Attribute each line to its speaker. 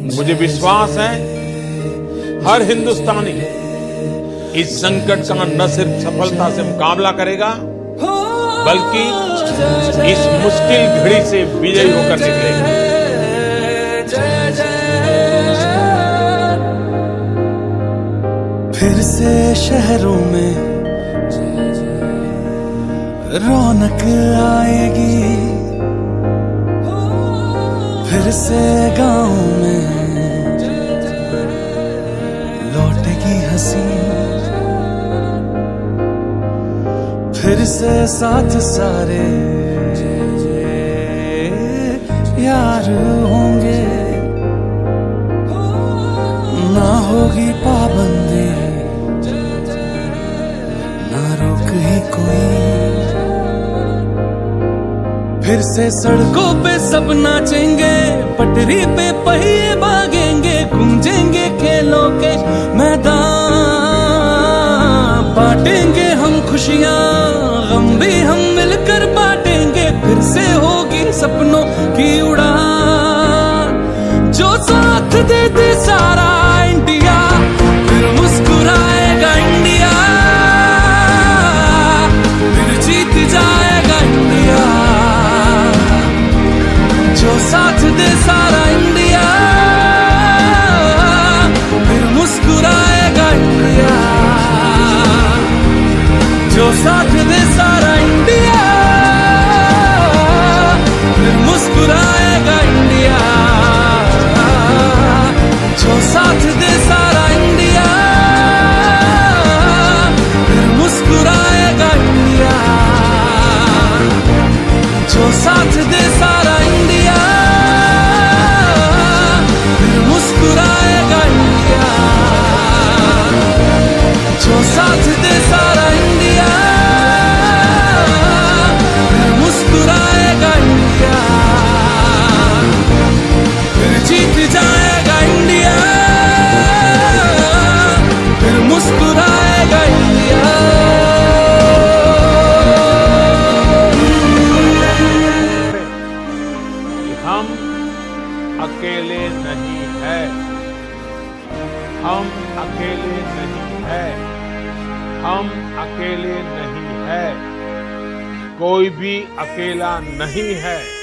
Speaker 1: मुझे विश्वास है, हर हिंदुस्तानी इस संकट का न सिर्फ़ सफलता से मुकाबला करेगा, बल्कि इस मुश्किल घड़ी से विजयी होकर निकलेगा।
Speaker 2: फिर से शहरों में रौनक आएगी। फिर से गाँव फिर से साथ सारे। यार होंगे। ना होगी पाबंदी। ना रोक ही कोई। फिर से सड़कों पे सब नाचेंगे, पटरी पे पहिए भागेंगे सपनों की उड़ान, जो साथ दे दे सारा इंडिया, फिर मुस्कुराएगा इंडिया। फिर जीत जाएगा इंडिया। जो साथ दे सारा इंडिया, फिर मुस्कुराएगा इंडिया। जो साथ दे सारा
Speaker 1: अकेले नहीं है। हम अकेले नहीं है। हम अकेले नहीं है। कोई भी अकेला नहीं है।